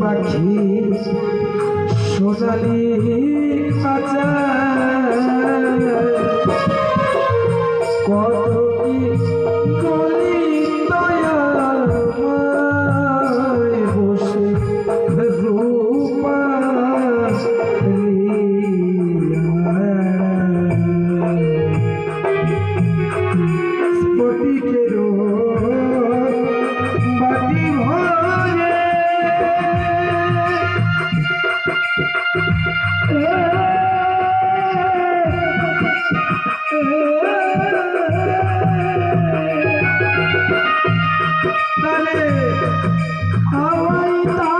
পাখির সোনালি কাঁচা কত হাওয়াই তা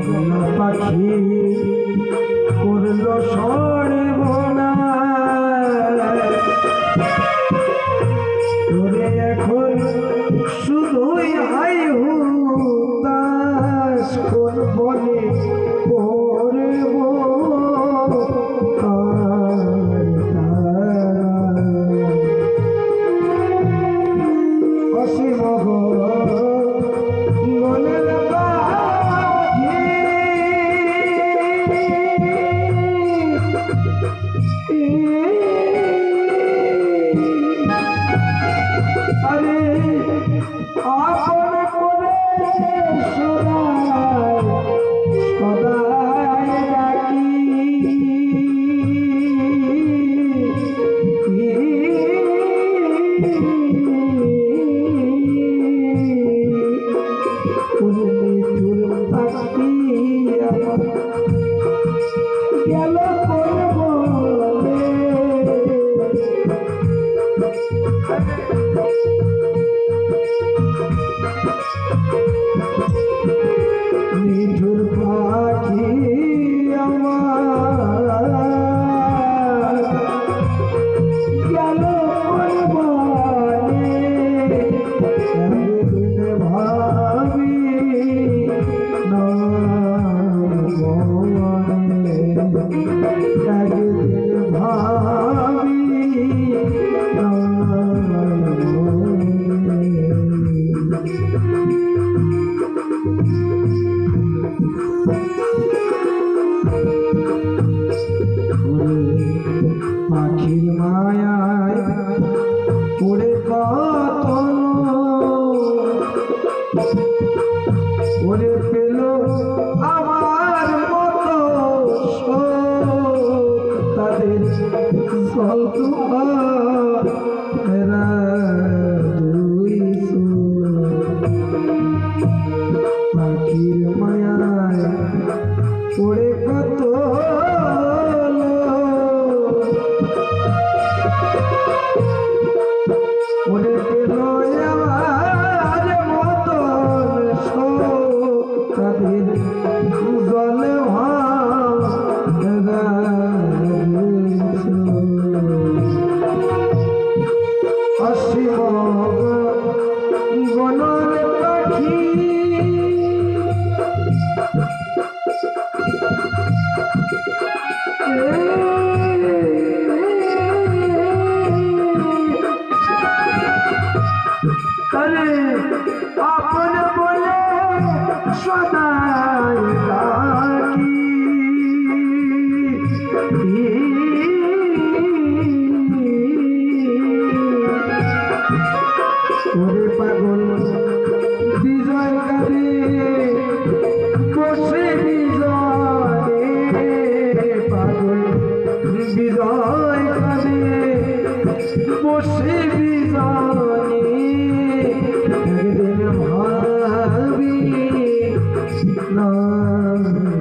মজনা পাখি করল সর্বনা তোরে এখন শুধুই হাই হুতাস কোন বনে Mm-hmm. পাখির মায়ায় পড়ে কত ওরে পেল আমার মতো তাদের গল্প দুই अरे। I'm